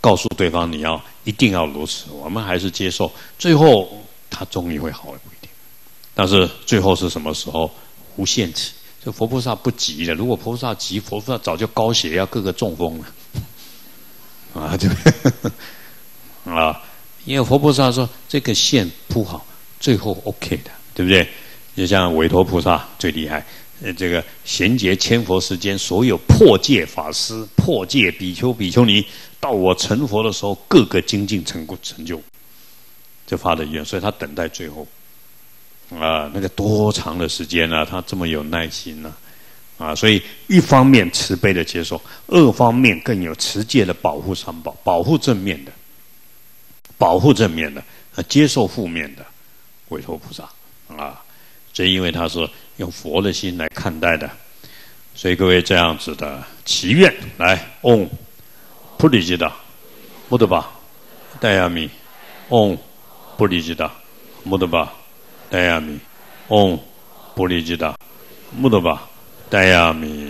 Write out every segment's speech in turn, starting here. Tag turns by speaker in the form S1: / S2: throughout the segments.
S1: 告诉对方你要一定要如此，我们还是接受。最后他终于会好一定，但是最后是什么时候？无限期。这佛菩萨不急的，如果菩萨急，佛菩萨早就高血压、各个中风了。啊，对不对？啊，因为佛菩萨说这个线铺好，最后 OK 的，对不对？就像韦陀菩萨最厉害，呃，这个贤劫千佛时间，所有破戒法师、破戒比丘、比丘尼，到我成佛的时候，各个精进成功成就，就发的愿，所以他等待最后，啊，那个多长的时间呢？他这么有耐心呢？啊，所以一方面慈悲的接受，二方面更有持戒的保护三宝，保护正面的，保护正面的，啊，接受负面的，韦陀菩萨啊，这因为他是用佛的心来看待的，所以各位这样子的祈愿来，嗡，普利吉达，木德巴，戴亚米，嗡，普利吉达，木德巴，戴亚米，嗡，普利吉达，木德巴。戴亚米。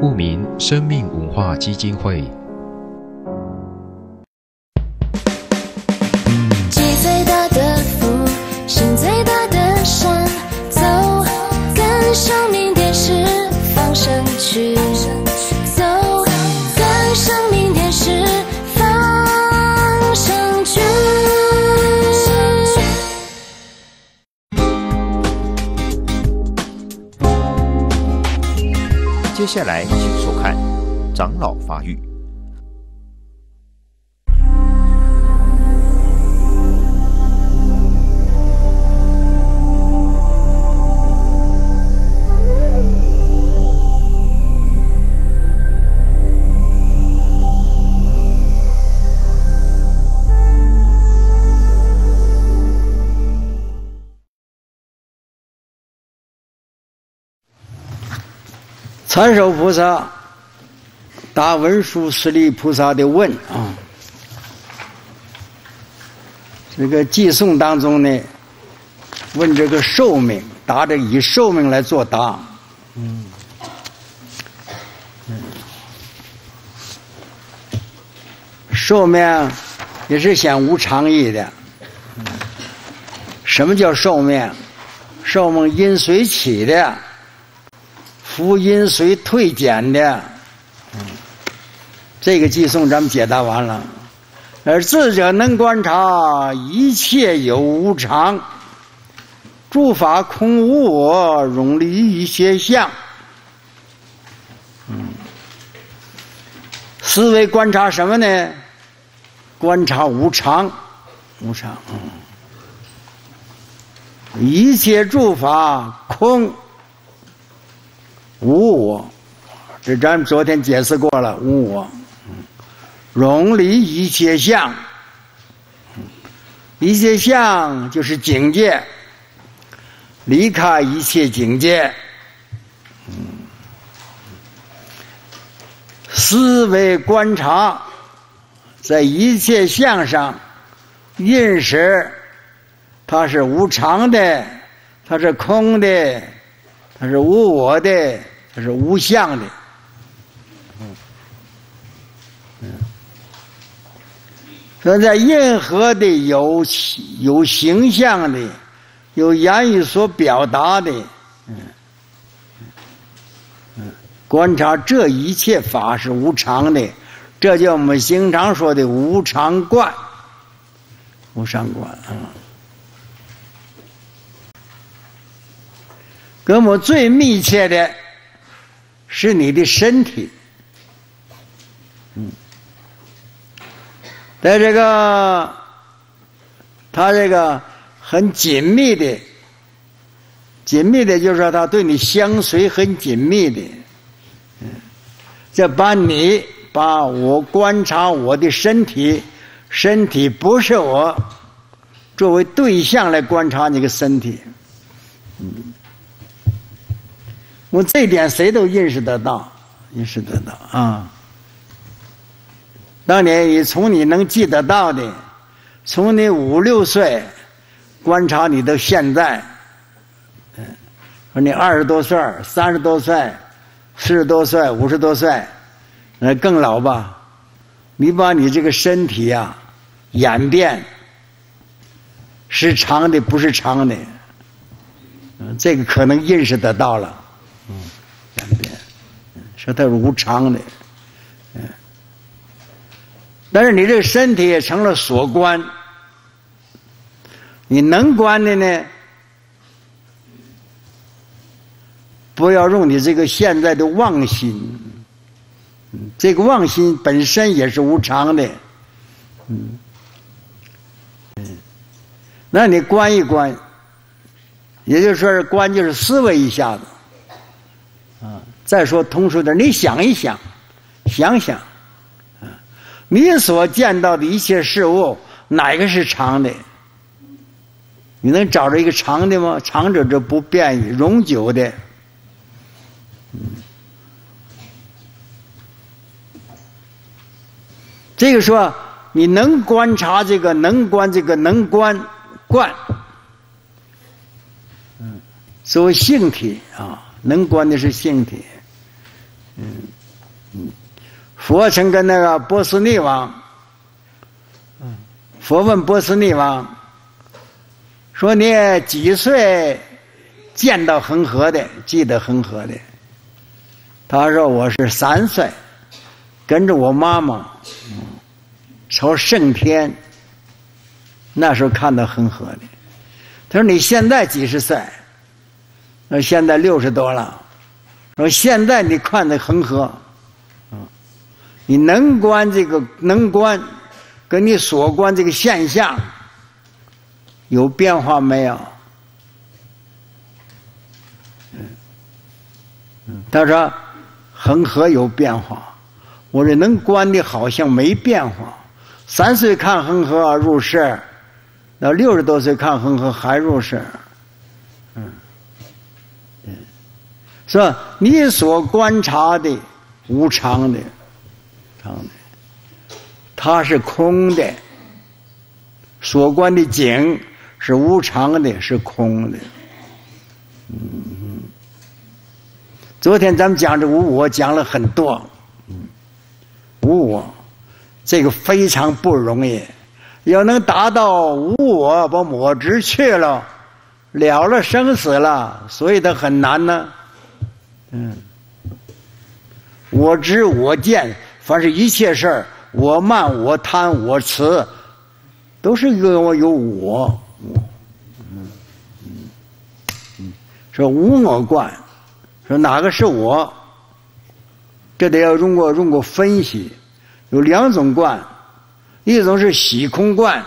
S2: 户名：生命文化基金会。
S3: 接下来，请收看《长老发育》。
S4: 参受菩萨答文殊师利菩萨的问啊，这个寄送当中呢，问这个寿命，答着以寿命来作答，嗯，寿命也是显无常义的。什么叫寿命？寿命因随起的。福音随退减的，嗯，这个寄送咱们解答完了。而智者能观察一切有无常，诸法空无我，容离一切相。嗯，思维观察什么呢？观察无常，无常。嗯，一切诸法空。无我，这咱们昨天解释过了。无我，容离一切相，一切相就是境界，离开一切境界，思维观察，在一切相上认识，它是无常的，它是空的，它是无我的。它是无相的，嗯，嗯，所以在任何的有有形象的、有言语所表达的，嗯，嗯，观察这一切法是无常的，这叫我们经常说的无常观，无常观啊。跟我最密切的。是你的身体，嗯，在这个他这个很紧密的、紧密的，就是说他对你相随很紧密的，嗯，这把你把我观察我的身体，身体不是我作为对象来观察你的身体，嗯，我这点谁都认识得到，认识得到啊。当年你从你能记得到的，从你五六岁观察你到现在，嗯，说你二十多岁、三十多岁、四十多岁、五十多岁，那更老吧？你把你这个身体啊演变是长的，不是长的，嗯，这个可能认识得到了，说它是无常的。但是你这身体也成了所观，你能观的呢？不要用你这个现在的妄心，这个妄心本身也是无常的，嗯，嗯，那你观一观，也就是说，观就是思维一下子，啊，再说通俗点，你想一想，想想。你所见到的一切事物，哪个是长的？你能找着一个长的吗？长者这不变于永久的。这个说，你能观察这个，能观这个，能观观。嗯，所谓性体啊，能观的是性体。嗯，嗯。佛曾跟那个波斯匿王，佛问波斯匿王说：“你几岁见到恒河的？记得恒河的？”他说：“我是三岁，跟着我妈妈，朝圣天，那时候看到恒河的。”他说：“你现在几十岁？”说：“现在六十多了。”说：“现在你看的恒河。”你能观这个能观，跟你所观这个现象有变化没有？嗯，他说恒河有变化，我这能观的好像没变化。三岁看恒河入世，到六十多岁看恒河还入世。嗯，嗯，是吧？你所观察的无常的常。它是空的，所观的景是无常的，是空的。嗯，昨天咱们讲这无我讲了很多，嗯，无我这个非常不容易，要能达到无我，把我执去了，了了生死了，所以它很难呢。嗯，我知我见。凡是一切事儿，我慢、我贪、我慈，都是因为我有我，嗯嗯嗯，说无我观，说哪个是我？这得要用过用过分析，有两种观，一种是喜空观，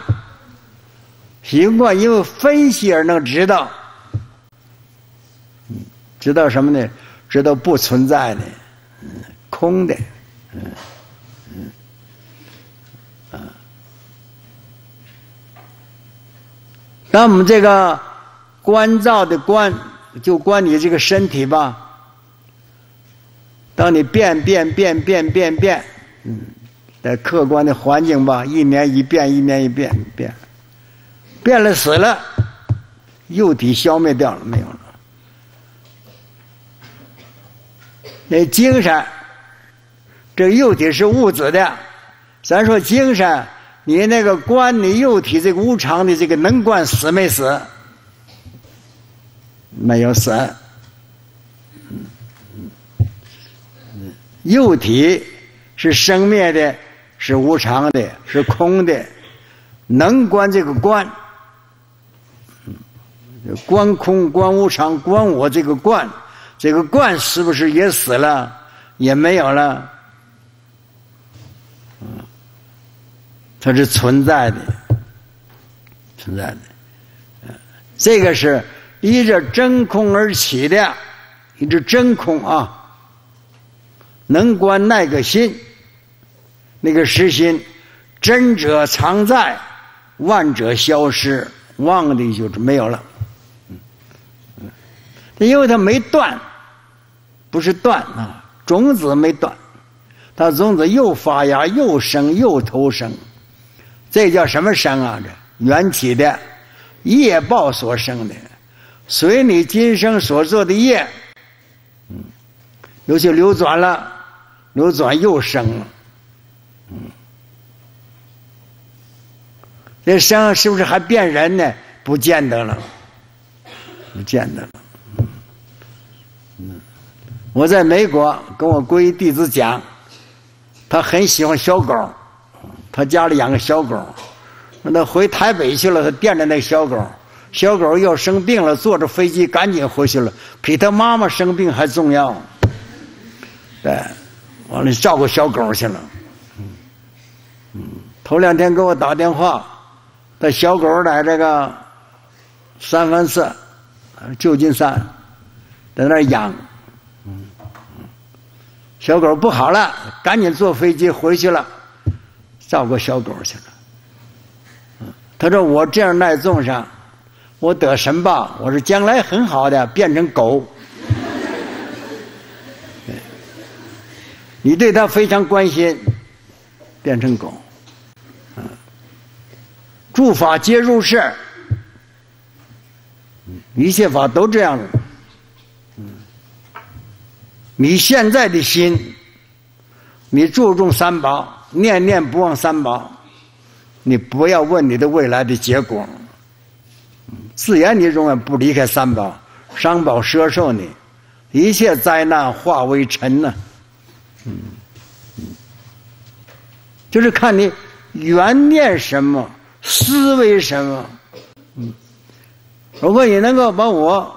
S4: 虚空观因为分析而能知道，知道什么呢？知道不存在的，空的。嗯嗯啊，那我们这个关照的关，就关你这个身体吧。当你变变变变变变，嗯，在客观的环境吧，一年一变，一年一变变，变了死了，幼体消灭掉了，没有了，那精神。这个幼体是物质的，咱说精神，你那个观你幼体这个无常的这个能观死没死？没有死。幼体是生灭的，是无常的，是空的，能观这个观，观空、观无常、观我这个观，这个冠是不是也死了？也没有了。它是存在的，存在的。这个是依着真空而起的，依着真空啊，能观那个心，那个实心，真者常在，万者消失，妄的就是没有了。因为它没断，不是断啊，种子没断，它种子又发芽又生又投生，这叫什么生啊？这缘起的业报所生的，随你今生所做的业，嗯，有些流转了，流转又生了，嗯，这生是不是还变人呢？不见得了，不见得了。我在美国跟我皈依弟子讲，他很喜欢小狗，他家里养个小狗，那回台北去了，他惦着那小狗，小狗要生病了，坐着飞机赶紧回去了，比他妈妈生病还重要。对，完了照顾小狗去了。头两天给我打电话，他小狗在这个三藩市，旧金山，在那儿养。小狗不好了，赶紧坐飞机回去了，照顾小狗去了。他说：“我这样耐重上，我得什报？我说将来很好的，变成狗。你对他非常关心，变成狗。嗯诸法皆如是，一切法都这样。”你现在的心，你注重三宝，念念不忘三宝，你不要问你的未来的结果。自然你永远不离开三宝，三宝摄受你，一切灾难化为尘呢。嗯，就是看你缘念什么，思维什么。嗯，如果你能够把我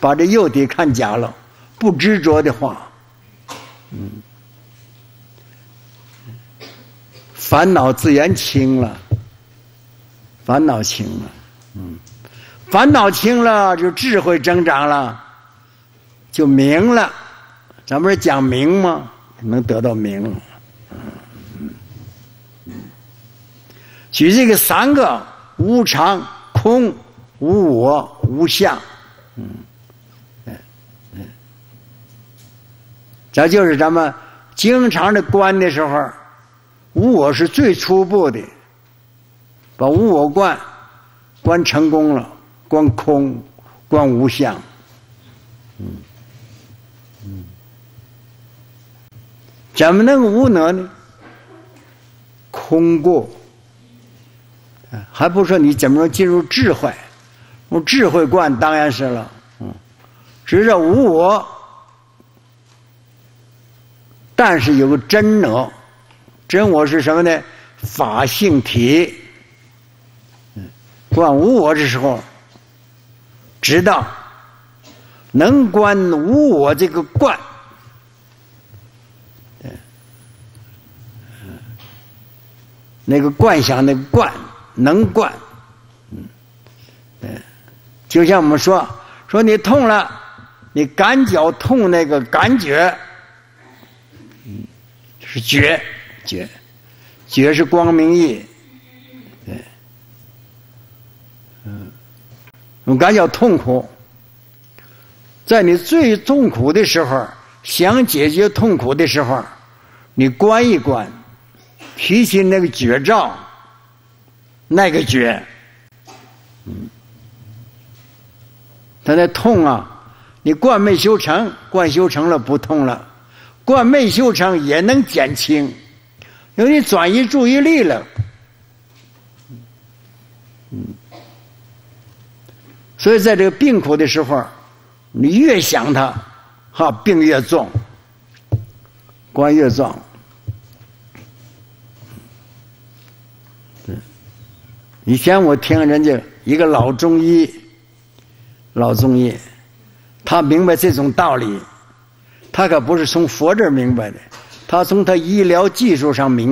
S4: 把这幼体看假了。不执着的话，嗯，烦恼自然轻了，烦恼轻了，嗯，烦恼轻了，就智慧增长了，就明了。咱不是讲明吗？能得到明。嗯嗯，举这个三个：无常、空、无我、无相。嗯。这就是咱们经常的观的时候，无我是最初步的，把无我观观成功了，观空，观无相，嗯嗯，怎么能无能呢？空过，还不说你怎么能进入智慧？用智慧观当然是了，嗯，知道无我。但是有个真我，真我是什么呢？法性体。观无我的时候，知道能观无我这个观，那个观想那个观能观，嗯，就像我们说说你痛了，你感觉痛那个感觉。是觉，觉，觉是光明意，对，嗯，我感觉痛苦，在你最痛苦的时候，想解决痛苦的时候，你观一观，提起那个绝招，那个觉，嗯，他那痛啊，你观没修成，观修成了不痛了。冠脉修成也能减轻，因为转移注意力了。嗯，所以在这个病苦的时候，你越想他，哈，病越重，观越重。以前我听人家一个老中医，老中医，他明白这种道理。他可不是从佛这儿明白的，他从他医疗技术上明。